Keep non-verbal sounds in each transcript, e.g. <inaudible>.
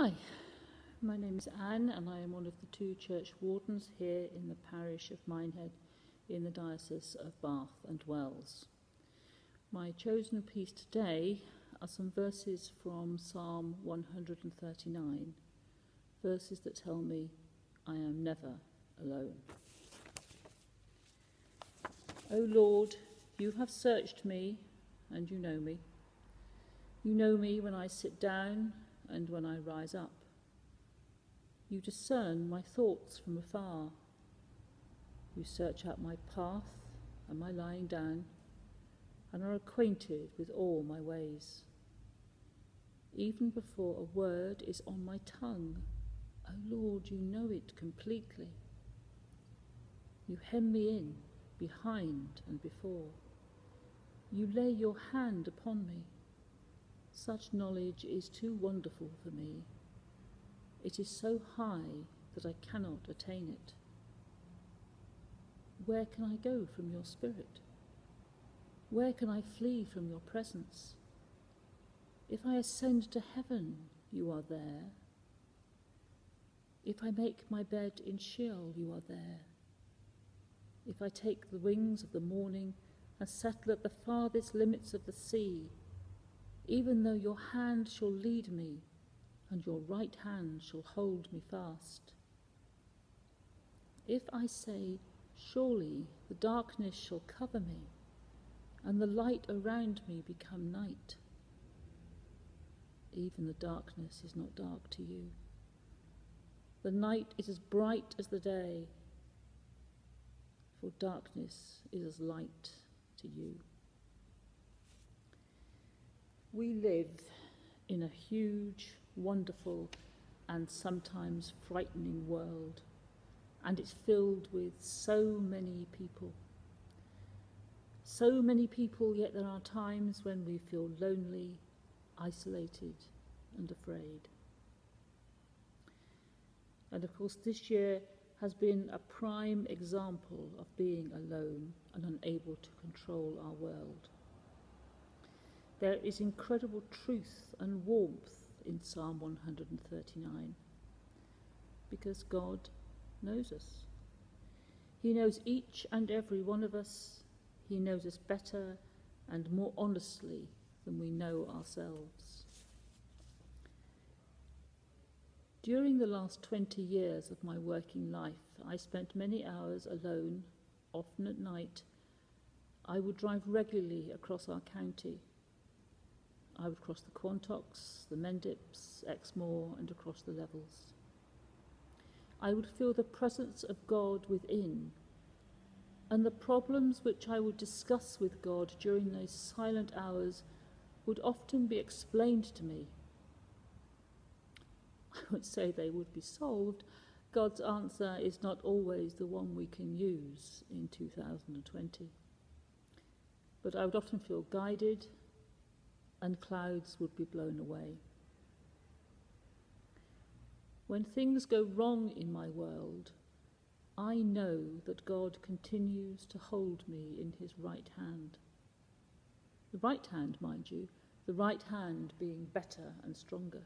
Hi, my name is Anne, and I am one of the two church wardens here in the parish of Minehead in the Diocese of Bath and Wells. My chosen piece today are some verses from Psalm 139, verses that tell me I am never alone. O Lord, you have searched me, and you know me. You know me when I sit down and when I rise up. You discern my thoughts from afar. You search out my path and my lying down, and are acquainted with all my ways. Even before a word is on my tongue, O Lord, you know it completely. You hem me in, behind and before. You lay your hand upon me. Such knowledge is too wonderful for me. It is so high that I cannot attain it. Where can I go from your spirit? Where can I flee from your presence? If I ascend to heaven, you are there. If I make my bed in Sheol, you are there. If I take the wings of the morning and settle at the farthest limits of the sea, even though your hand shall lead me and your right hand shall hold me fast. If I say, Surely the darkness shall cover me, and the light around me become night, even the darkness is not dark to you. The night is as bright as the day, for darkness is as light to you. We live in a huge, wonderful, and sometimes frightening world, and it's filled with so many people. So many people, yet there are times when we feel lonely, isolated, and afraid. And of course, this year has been a prime example of being alone and unable to control our world. There is incredible truth and warmth in Psalm 139 because God knows us. He knows each and every one of us. He knows us better and more honestly than we know ourselves. During the last 20 years of my working life, I spent many hours alone, often at night. I would drive regularly across our county I would cross the Quantocks, the Mendips, Exmoor, and across the levels. I would feel the presence of God within, and the problems which I would discuss with God during those silent hours would often be explained to me. <laughs> I would say they would be solved. God's answer is not always the one we can use in 2020. But I would often feel guided and clouds would be blown away. When things go wrong in my world, I know that God continues to hold me in his right hand. The right hand, mind you, the right hand being better and stronger.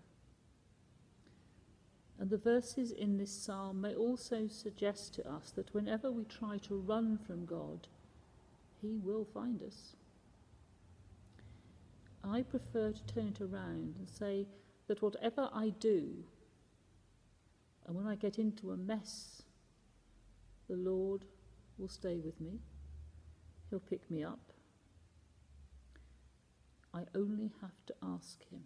And the verses in this psalm may also suggest to us that whenever we try to run from God, he will find us. I prefer to turn it around and say that whatever I do, and when I get into a mess, the Lord will stay with me. He'll pick me up. I only have to ask Him.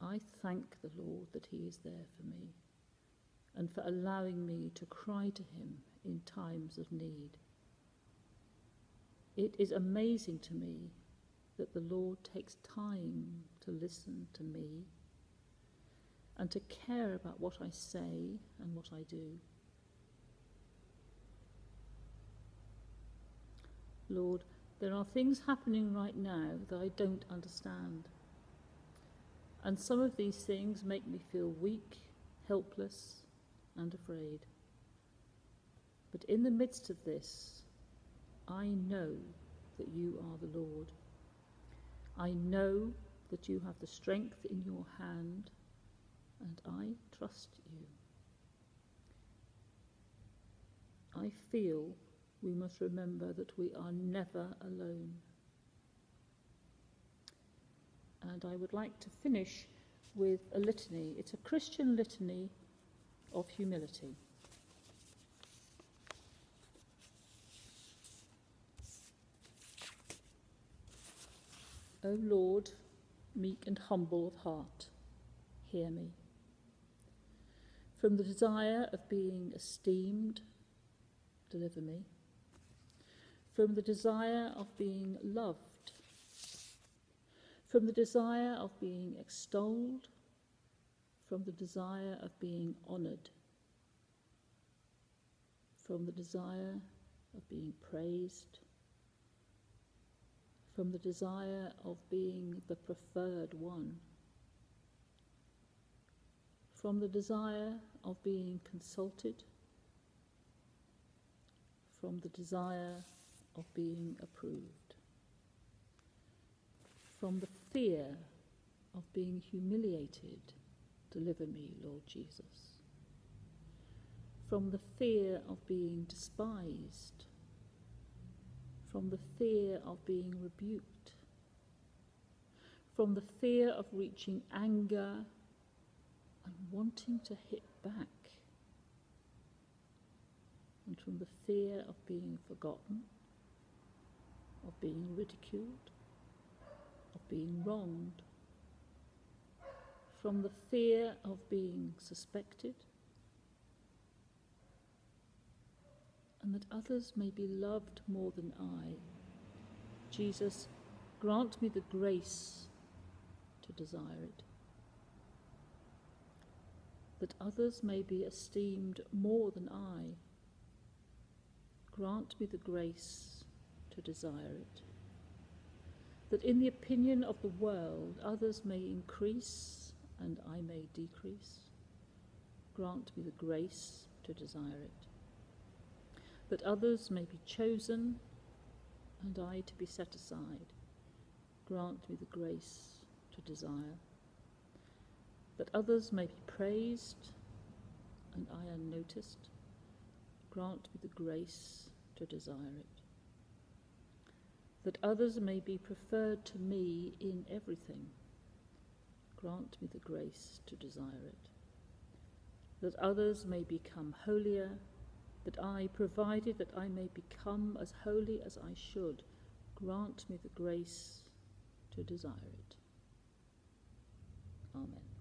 I thank the Lord that He is there for me and for allowing me to cry to Him in times of need. It is amazing to me that the Lord takes time to listen to me and to care about what I say and what I do. Lord, there are things happening right now that I don't understand. And some of these things make me feel weak, helpless, and afraid. But in the midst of this, I know that you are the Lord. I know that you have the strength in your hand, and I trust you. I feel we must remember that we are never alone. And I would like to finish with a litany. It's a Christian litany of humility. O Lord, meek and humble of heart, hear me. From the desire of being esteemed, deliver me. From the desire of being loved, from the desire of being extolled, from the desire of being honoured, from the desire of being praised, from the desire of being the preferred one, from the desire of being consulted, from the desire of being approved, from the fear of being humiliated. Deliver me, Lord Jesus. From the fear of being despised, from the fear of being rebuked, from the fear of reaching anger and wanting to hit back, and from the fear of being forgotten, of being ridiculed, of being wronged, from the fear of being suspected, and that others may be loved more than I. Jesus, grant me the grace to desire it. That others may be esteemed more than I. Grant me the grace to desire it. That in the opinion of the world others may increase and I may decrease. Grant me the grace to desire it that others may be chosen and I to be set aside. Grant me the grace to desire. That others may be praised and I unnoticed. Grant me the grace to desire it. That others may be preferred to me in everything. Grant me the grace to desire it. That others may become holier that I, provided that I may become as holy as I should, grant me the grace to desire it. Amen.